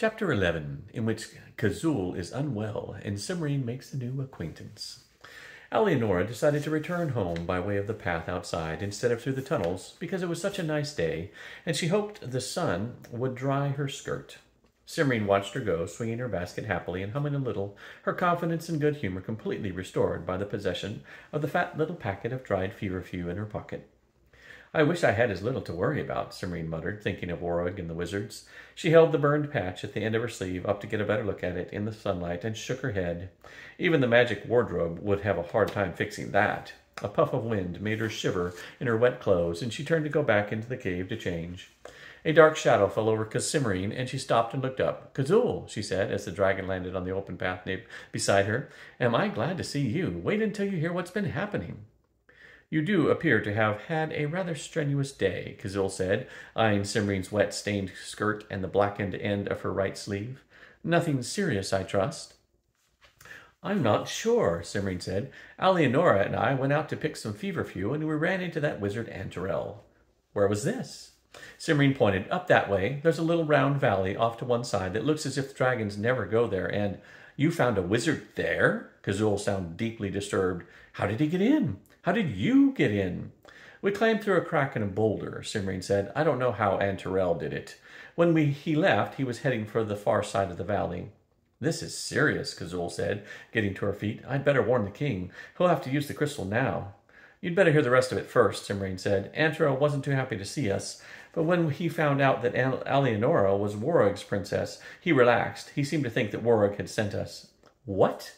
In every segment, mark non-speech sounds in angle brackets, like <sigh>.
Chapter 11, in which Kazul is unwell and Cimorene makes a new acquaintance. Alianora decided to return home by way of the path outside instead of through the tunnels because it was such a nice day, and she hoped the sun would dry her skirt. Cimorene watched her go, swinging her basket happily and humming a little, her confidence and good humor completely restored by the possession of the fat little packet of dried feverfew in her pocket. I wish I had as little to worry about, Cimorene muttered, thinking of Woraug and the wizards. She held the burned patch at the end of her sleeve up to get a better look at it in the sunlight and shook her head. Even the magic wardrobe would have a hard time fixing that. A puff of wind made her shiver in her wet clothes, and she turned to go back into the cave to change. A dark shadow fell over Cimorene, and she stopped and looked up. Kazul, she said, as the dragon landed on the open path near beside her, am I glad to see you. Wait until you hear what's been happening. You do appear to have had a rather strenuous day, Kazul said, eyeing Cimorene's wet-stained skirt and the blackened end of her right sleeve. Nothing serious, I trust. I'm not sure, Cimorene said. Alianora and I went out to pick some feverfew, and we ran into that wizard Antorell. Where was this? Cimorene pointed. Up that way. There's a little round valley off to one side that looks as if dragons never go there, and you found a wizard there? Kazul sounded deeply disturbed. How did he get in? How did you get in? We climbed through a crack in a boulder, Cimorene said. I don't know how Antorell did it. When we, he left, he was heading for the far side of the valley. This is serious, Kazul said, getting to her feet. I'd better warn the king. He'll have to use the crystal now. You'd better hear the rest of it first, Cimorene said. Antorell wasn't too happy to see us, but when he found out that Alianora was Woraug's princess, he relaxed. He seemed to think that Woraug had sent us. What?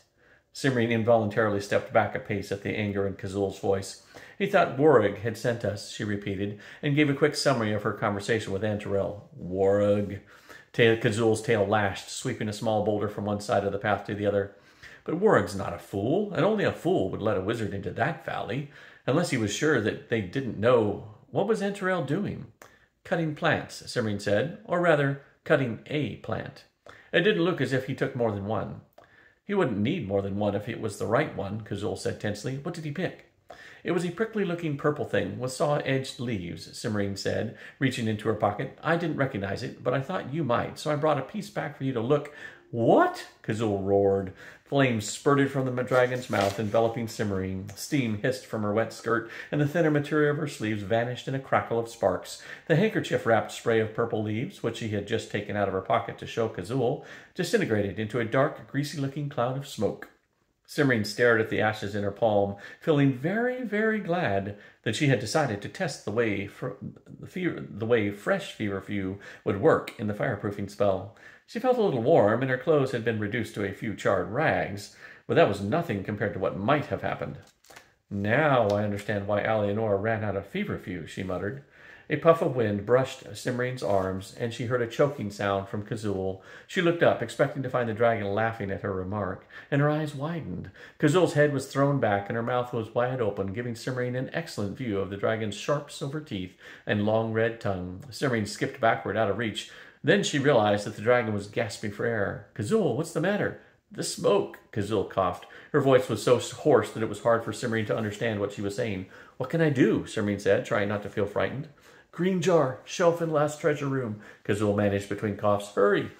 Cimorene involuntarily stepped back a pace at the anger in Kazul's voice. He thought Woraug had sent us, she repeated, and gave a quick summary of her conversation with Antorell. Woraug. Tail, Kazul's tail lashed, sweeping a small boulder from one side of the path to the other. But Woraug's not a fool, and only a fool would let a wizard into that valley, unless he was sure that they didn't know. What was Antorell doing? Cutting plants, Cimorene said, or rather, cutting a plant. It didn't look as if he took more than one. He wouldn't need more than one if it was the right one, Kazul said tensely. What did he pick? It was a prickly-looking purple thing with saw-edged leaves, Cimorene said, reaching into her pocket. I didn't recognize it, but I thought you might, so I brought a piece back for you to look. What? Kazul roared. Flames spurted from the dragon's mouth, enveloping Cimorene. Steam hissed from her wet skirt, and the thinner material of her sleeves vanished in a crackle of sparks. The handkerchief-wrapped spray of purple leaves, which she had just taken out of her pocket to show Kazul, disintegrated into a dark, greasy-looking cloud of smoke. Cimorene stared at the ashes in her palm, feeling very, very glad that she had decided to test the way the way fresh feverfew would work in the fireproofing spell. She felt a little warm, and her clothes had been reduced to a few charred rags, but that was nothing compared to what might have happened. Now I understand why Alianora ran out of feverfew, she muttered. A puff of wind brushed Cimorene's arms, and she heard a choking sound from Kazul. She looked up, expecting to find the dragon laughing at her remark, and her eyes widened. Kazul's head was thrown back, and her mouth was wide open, giving Cimorene an excellent view of the dragon's sharp silver teeth and long red tongue. Cimorene skipped backward out of reach. Then she realized that the dragon was gasping for air. Kazul, what's the matter? The smoke, Kazul coughed. Her voice was so hoarse that it was hard for Cimorene to understand what she was saying. What can I do? Cimorene said, trying not to feel frightened. Green jar, shelf in last treasure room, because we'll manage between coughs. Hurry!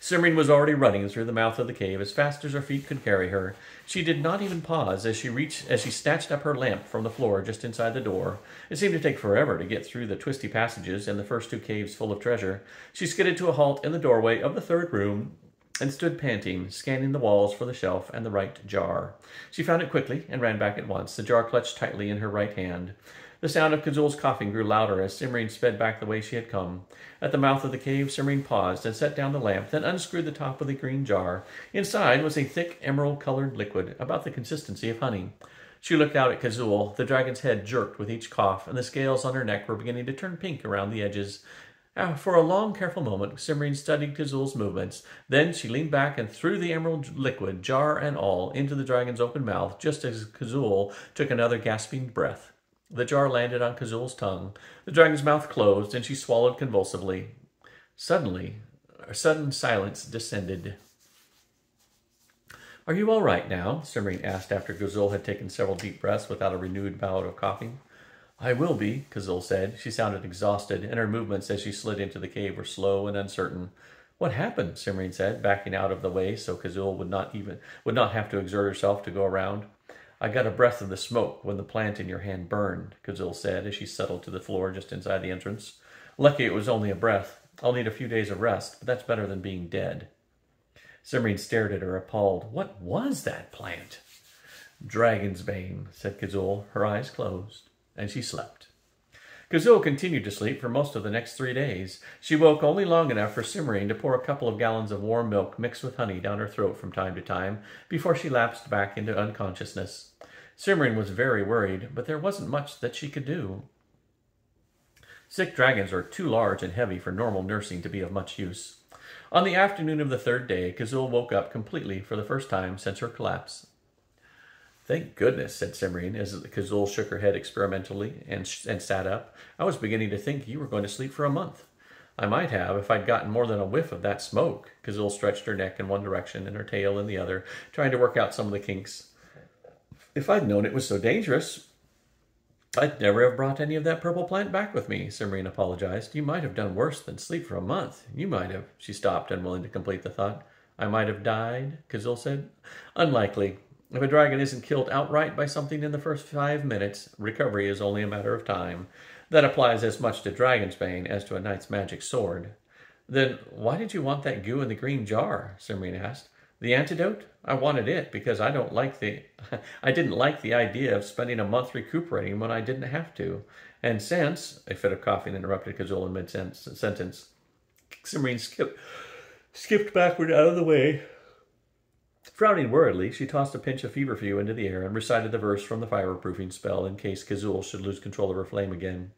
Cimorene was already running through the mouth of the cave as fast as her feet could carry her. She did not even pause as she reached as she snatched up her lamp from the floor just inside the door. It seemed to take forever to get through the twisty passages and the first two caves full of treasure. She skidded to a halt in the doorway of the third room and stood panting, scanning the walls for the shelf and the right jar. She found it quickly and ran back at once, the jar clutched tightly in her right hand. The sound of Kazul's coughing grew louder as Cimorene sped back the way she had come. At the mouth of the cave, Cimorene paused and set down the lamp, then unscrewed the top of the green jar. Inside was a thick emerald-colored liquid, about the consistency of honey. She looked out at Kazul. The dragon's head jerked with each cough, and the scales on her neck were beginning to turn pink around the edges. Uh, for a long, careful moment, Cimorene studied Kazul's movements. Then she leaned back and threw the emerald liquid, jar and all, into the dragon's open mouth, just as Kazul took another gasping breath. The jar landed on Kazul's tongue. The dragon's mouth closed, and she swallowed convulsively. Suddenly, a sudden silence descended. Are you all right now? Cimorene asked after Kazul had taken several deep breaths without a renewed bout of coughing. I will be, Kazul said. She sounded exhausted, and her movements as she slid into the cave were slow and uncertain. What happened? Cimorene said, backing out of the way so Kazul would not even would not have to exert herself to go around. I got a breath of the smoke when the plant in your hand burned, Kazul said as she settled to the floor just inside the entrance. Lucky it was only a breath. I'll need a few days of rest, but that's better than being dead. Cimorene stared at her, appalled. What was that plant? Dragon's bane, said Kazul, her eyes closed, and she slept. Kazul continued to sleep for most of the next three days. She woke only long enough for Cimorene to pour a couple of gallons of warm milk mixed with honey down her throat from time to time before she lapsed back into unconsciousness. Cimorene was very worried, but there wasn't much that she could do. Sick dragons are too large and heavy for normal nursing to be of much use. On the afternoon of the third day, Kazul woke up completely for the first time since her collapse. Thank goodness, said Cimorene as Kazul shook her head experimentally and, and sat up. I was beginning to think you were going to sleep for a month. I might have if I'd gotten more than a whiff of that smoke. Kazul stretched her neck in one direction and her tail in the other, trying to work out some of the kinks. If I'd known it was so dangerous, I'd never have brought any of that purple plant back with me, Cimorene apologized. You might have done worse than sleep for a month. You might have. She stopped, unwilling to complete the thought. I might have died, Kazul said. Unlikely. If a dragon isn't killed outright by something in the first five minutes, recovery is only a matter of time. That applies as much to Dragon's Bane as to a knight's magic sword. Then why did you want that goo in the green jar? Cimorene asked. The antidote? I wanted it because I don't like the <laughs> I didn't like the idea of spending a month recuperating when I didn't have to. And since a fit of coughing interrupted Kazul in mid sentence, Cimorene skipped skipped backward out of the way Frowning worriedly, she tossed a pinch of feverfew into the air and recited the verse from the fireproofing spell in case Kazul should lose control of her flame again.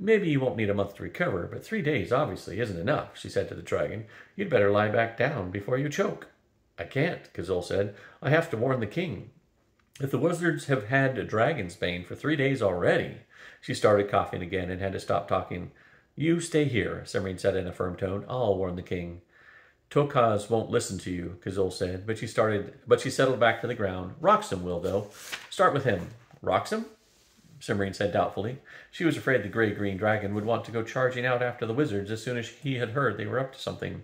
Maybe you won't need a month to recover, but three days obviously isn't enough, she said to the dragon. You'd better lie back down before you choke. I can't, Kazul said. I have to warn the king. If the wizards have had a dragon's bane for three days already, she started coughing again and had to stop talking. You stay here, Cimorene said in a firm tone. I'll warn the king. Tokaz won't listen to you, Kazul said, but she started but she settled back to the ground. Roxim will, though. Start with him. Roxim? Cimorene said doubtfully. She was afraid the gray-green dragon would want to go charging out after the wizards as soon as he had heard they were up to something.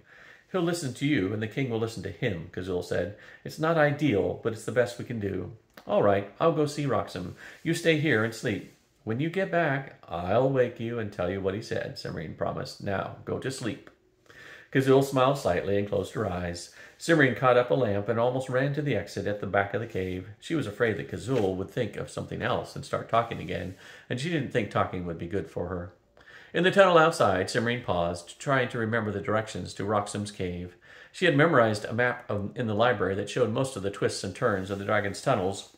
He'll listen to you, and the king will listen to him, Kazul said. It's not ideal, but it's the best we can do. All right, I'll go see Roxim. You stay here and sleep. When you get back, I'll wake you and tell you what he said, Cimorene promised. Now, go to sleep. Kazul smiled slightly and closed her eyes. Cimorene caught up a lamp and almost ran to the exit at the back of the cave. She was afraid that Kazul would think of something else and start talking again, and she didn't think talking would be good for her. In the tunnel outside, Cimorene paused, trying to remember the directions to Roxim's cave. She had memorized a map of, in the library that showed most of the twists and turns of the dragon's tunnels,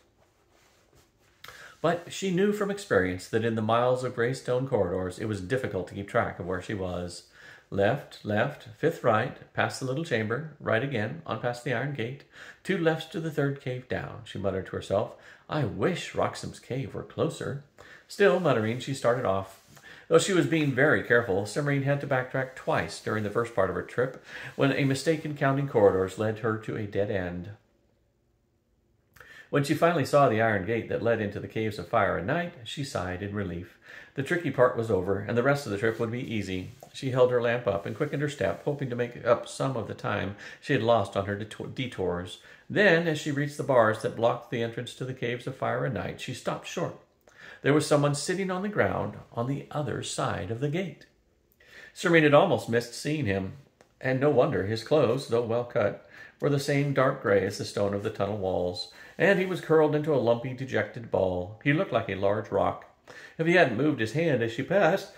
but she knew from experience that in the miles of gray stone corridors it was difficult to keep track of where she was. Left, left, fifth right, past the little chamber, right again, on past the iron gate, two lefts to the third cave down, she muttered to herself. I wish Roxim's cave were closer. Still muttering, she started off. Though she was being very careful, Cimorene had to backtrack twice during the first part of her trip, when a mistake in counting corridors led her to a dead end. When she finally saw the iron gate that led into the caves of fire and night, she sighed in relief. The tricky part was over, and the rest of the trip would be easy. She held her lamp up and quickened her step, hoping to make up some of the time she had lost on her detours. Then, as she reached the bars that blocked the entrance to the caves of fire and night, she stopped short. There was someone sitting on the ground on the other side of the gate. Cimorene had almost missed seeing him, and no wonder his clothes, though well cut, were the same dark gray as the stone of the tunnel walls and he was curled into a lumpy, dejected ball. He looked like a large rock. If he hadn't moved his hand as she passed,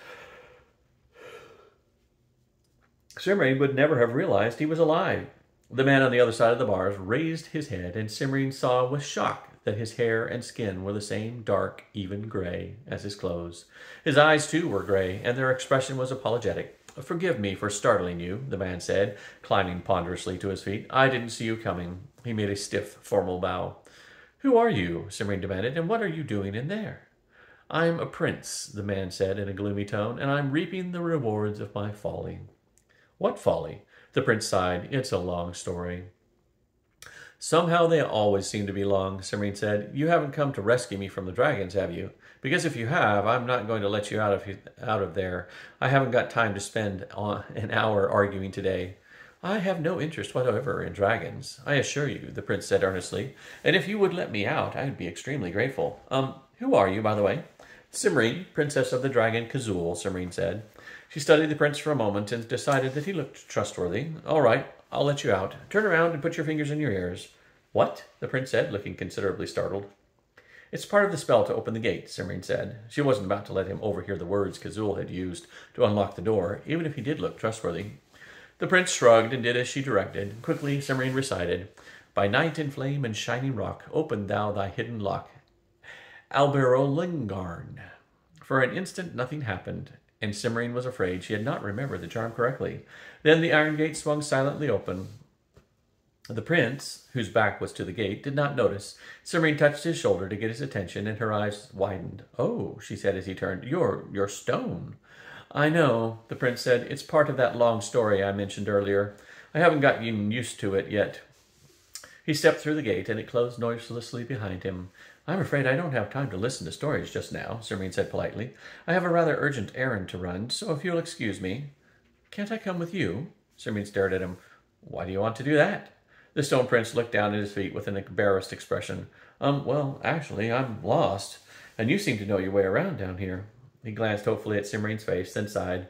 Cimorene would never have realized he was alive. The man on the other side of the bars raised his head, and Cimorene saw with shock that his hair and skin were the same dark, even gray as his clothes. His eyes, too, were gray, and their expression was apologetic. Forgive me for startling you, the man said, climbing ponderously to his feet. I didn't see you coming. He made a stiff, formal bow. Who are you? Cimorene demanded, and what are you doing in there? I'm a prince, the man said in a gloomy tone, and I'm reaping the rewards of my folly. What folly? The prince sighed. It's a long story. Somehow they always seem to be long, Cimorene said. You haven't come to rescue me from the dragons, have you? Because if you have, I'm not going to let you out of out of there. I haven't got time to spend uh, an hour arguing today. I have no interest whatever in dragons, I assure you, the prince said earnestly, and if you would let me out, I would be extremely grateful. Um, who are you, by the way? Cimorene, princess of the dragon Kazul, Cimorene said. She studied the prince for a moment and decided that he looked trustworthy. All right, I'll let you out. Turn around and put your fingers in your ears. What? the prince said, looking considerably startled. It's part of the spell to open the gate, Cimorene said. She wasn't about to let him overhear the words Kazul had used to unlock the door, even if he did look trustworthy. The prince shrugged and did as she directed. Quickly, Cimorene recited, By night in flame and shining rock, open thou thy hidden lock. Alberolingarn. For an instant, nothing happened, and Cimorene was afraid she had not remembered the charm correctly. Then the iron gate swung silently open. The prince, whose back was to the gate, did not notice. Cimorene touched his shoulder to get his attention, and her eyes widened. Oh, she said as he turned, you're, you're stone. I know, the prince said. It's part of that long story I mentioned earlier. I haven't gotten used to it yet. He stepped through the gate, and it closed noiselessly behind him. I'm afraid I don't have time to listen to stories just now, Cimorene said politely. I have a rather urgent errand to run, so if you'll excuse me. Can't I come with you? Cimorene stared at him. Why do you want to do that? The stone prince looked down at his feet with an embarrassed expression. Um, well, actually, I'm lost, and you seem to know your way around down here. He glanced hopefully at Cimorene's face, then sighed.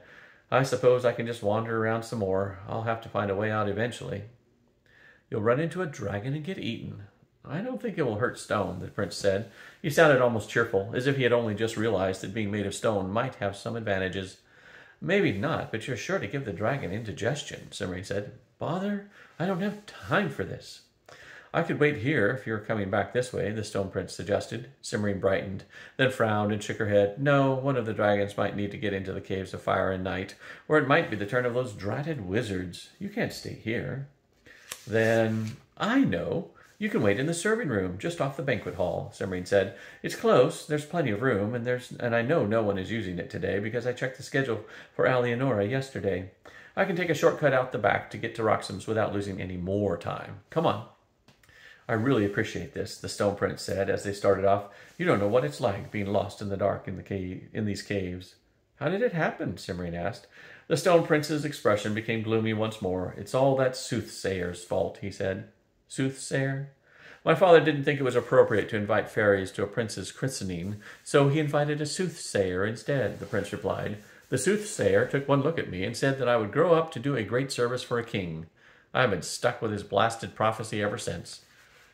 I suppose I can just wander around some more. I'll have to find a way out eventually. You'll run into a dragon and get eaten. I don't think it will hurt stone, the prince said. He sounded almost cheerful, as if he had only just realized that being made of stone might have some advantages. Maybe not, but you're sure to give the dragon indigestion, Cimorene said. Bother? I don't have time for this. I could wait here if you're coming back this way, the stone prince suggested. Cimorene brightened, then frowned and shook her head. No, one of the dragons might need to get into the caves of fire and night, or it might be the turn of those dratted wizards. You can't stay here. Then I know. You can wait in the serving room, just off the banquet hall, Cimorene said. It's close, there's plenty of room, and there's and I know no one is using it today because I checked the schedule for Alianora yesterday. I can take a shortcut out the back to get to Roxim's without losing any more time. Come on. I really appreciate this, the stone prince said as they started off. You don't know what it's like being lost in the dark in the cave in these caves. How did it happen? Cimorene asked. The stone prince's expression became gloomy once more. It's all that soothsayer's fault, he said. Soothsayer? My father didn't think it was appropriate to invite fairies to a prince's christening, so he invited a soothsayer instead, the prince replied. The soothsayer took one look at me and said that I would grow up to do a great service for a king. I have been stuck with his blasted prophecy ever since.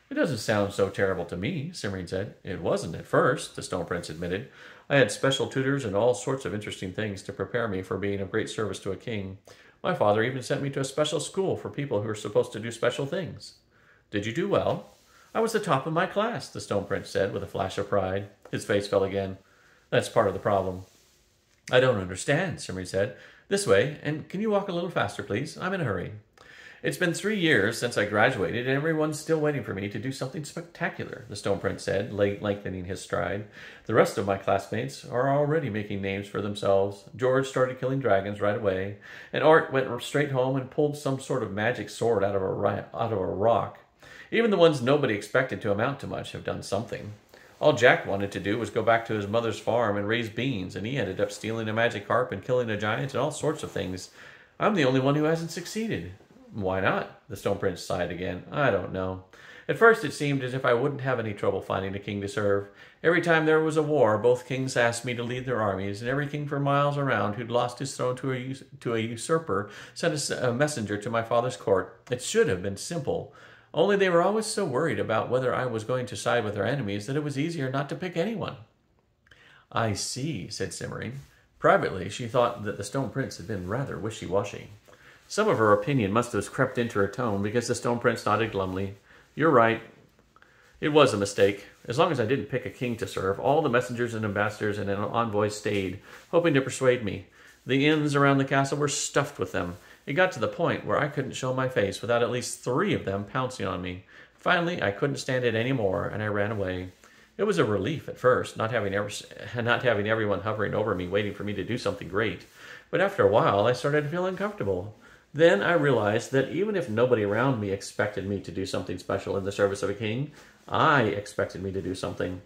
It doesn't sound so terrible to me, Cimorene said. It wasn't at first, the Stone Prince admitted. I had special tutors and all sorts of interesting things to prepare me for being of great service to a king. My father even sent me to a special school for people who are supposed to do special things. Did you do well? I was the top of my class, the Stone Prince said with a flash of pride. His face fell again. That's part of the problem. I don't understand, Cimorene said. This way, and can you walk a little faster, please? I'm in a hurry. It's been three years since I graduated, and everyone's still waiting for me to do something spectacular, the Stone Prince said, lengthening his stride. The rest of my classmates are already making names for themselves. George started killing dragons right away, and Art went straight home and pulled some sort of magic sword out of a, out of a rock. Even the ones nobody expected to amount to much have done something. All Jack wanted to do was go back to his mother's farm and raise beans, and he ended up stealing a magic harp and killing a giant and all sorts of things. I'm the only one who hasn't succeeded. Why not? The Stone Prince sighed again. I don't know. At first it seemed as if I wouldn't have any trouble finding a king to serve. Every time there was a war, both kings asked me to lead their armies, and every king for miles around who'd lost his throne to a, to a usurper sent a, messenger to my father's court. It should have been simple. Only they were always so worried about whether I was going to side with their enemies that it was easier not to pick anyone. I see, said Cimorene. Privately, she thought that the Stone Prince had been rather wishy-washy. Some of her opinion must have crept into her tone because the Stone Prince nodded glumly. You're right. It was a mistake. As long as I didn't pick a king to serve, all the messengers and ambassadors and envoys stayed, hoping to persuade me. The inns around the castle were stuffed with them, it got to the point where I couldn't show my face without at least three of them pouncing on me. Finally, I couldn't stand it any more, and I ran away. It was a relief at first, not having ever, not having everyone hovering over me, waiting for me to do something great. But after a while, I started to feel uncomfortable. Then I realized that even if nobody around me expected me to do something special in the service of a king, I expected me to do something.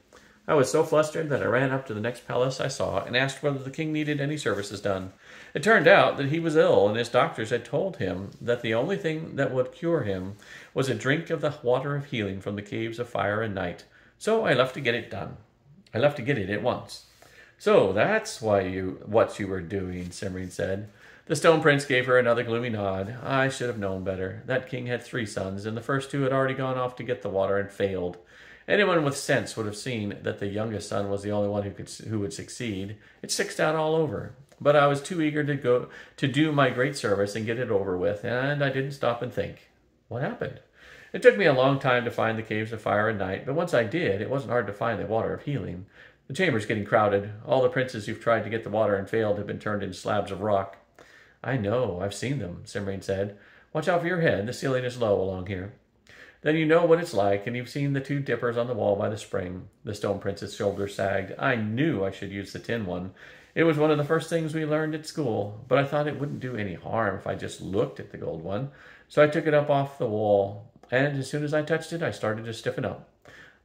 I was so flustered that I ran up to the next palace I saw and asked whether the king needed any services done. It turned out that he was ill, and his doctors had told him that the only thing that would cure him was a drink of the water of healing from the caves of fire and night. So I left to get it done. I left to get it at once. So that's why you what you were doing, Cimorene said. The stone prince gave her another gloomy nod. I should have known better. That king had three sons, and the first two had already gone off to get the water and failed. Anyone with sense would have seen that the youngest son was the only one who could who would succeed. It sixed out all over. But I was too eager to go to do my great service and get it over with, and I didn't stop and think. What happened? It took me a long time to find the caves of fire and night, but once I did, it wasn't hard to find the water of healing. The chamber's getting crowded. All the princes who've tried to get the water and failed have been turned into slabs of rock. I know, I've seen them, Cimorene said. Watch out for your head. The ceiling is low along here. Then you know what it's like, and you've seen the two dippers on the wall by the spring. The stone prince's shoulders sagged. I knew I should use the tin one. It was one of the first things we learned at school, but I thought it wouldn't do any harm if I just looked at the gold one. So I took it up off the wall, and as soon as I touched it, I started to stiffen up.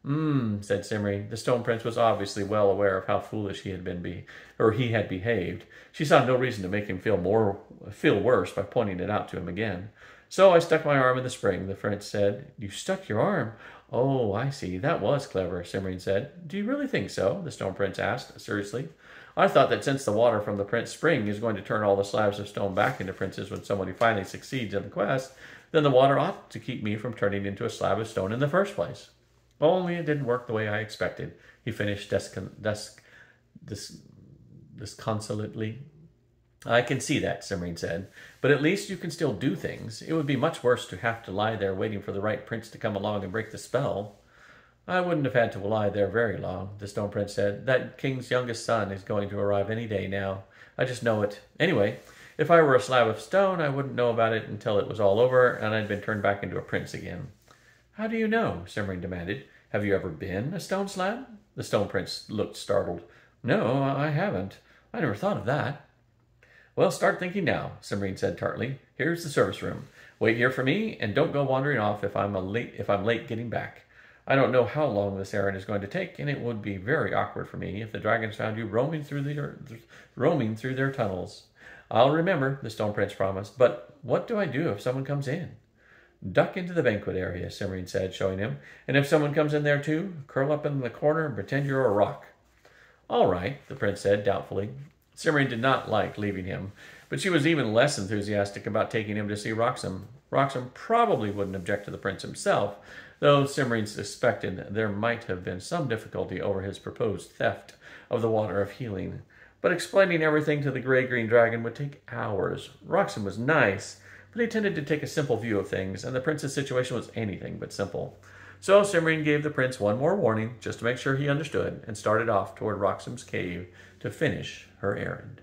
Mmm, said Simri. The stone prince was obviously well aware of how foolish he had been be or he had behaved. She saw no reason to make him feel more feel worse by pointing it out to him again. So I stuck my arm in the spring, the prince said. You stuck your arm? Oh, I see. That was clever, Cimorene said. Do you really think so? the stone prince asked, seriously. I thought that since the water from the prince spring is going to turn all the slabs of stone back into princes when somebody finally succeeds in the quest, then the water ought to keep me from turning into a slab of stone in the first place. Only it didn't work the way I expected, he finished disconsolately. I can see that, Cimorene said. But at least you can still do things. It would be much worse to have to lie there waiting for the right prince to come along and break the spell. I wouldn't have had to lie there very long, the Stone Prince said. That king's youngest son is going to arrive any day now. I just know it. Anyway, if I were a slab of stone, I wouldn't know about it until it was all over and I'd been turned back into a prince again. How do you know? Cimorene demanded. Have you ever been a stone slab? The Stone Prince looked startled. No, I haven't. I never thought of that. Well, start thinking now, Cimorene said tartly. Here's the service room. Wait here for me, and don't go wandering off if I'm late if I'm late getting back. I don't know how long this errand is going to take, and it would be very awkward for me if the dragons found you roaming through the roaming through their tunnels. I'll remember, the Stone Prince promised. But what do I do if someone comes in? Duck into the banquet area, Cimorene said, showing him. And if someone comes in there too, curl up in the corner and pretend you're a rock. All right, the prince said doubtfully. Cimorene did not like leaving him, but she was even less enthusiastic about taking him to see Roxim. Roxim probably wouldn't object to the prince himself, though Cimorene suspected there might have been some difficulty over his proposed theft of the water of healing. But explaining everything to the gray green dragon would take hours. Roxim was nice, but he tended to take a simple view of things, and the prince's situation was anything but simple. So Cimorene gave the prince one more warning, just to make sure he understood, and started off toward Roxim's cave to finish her errand.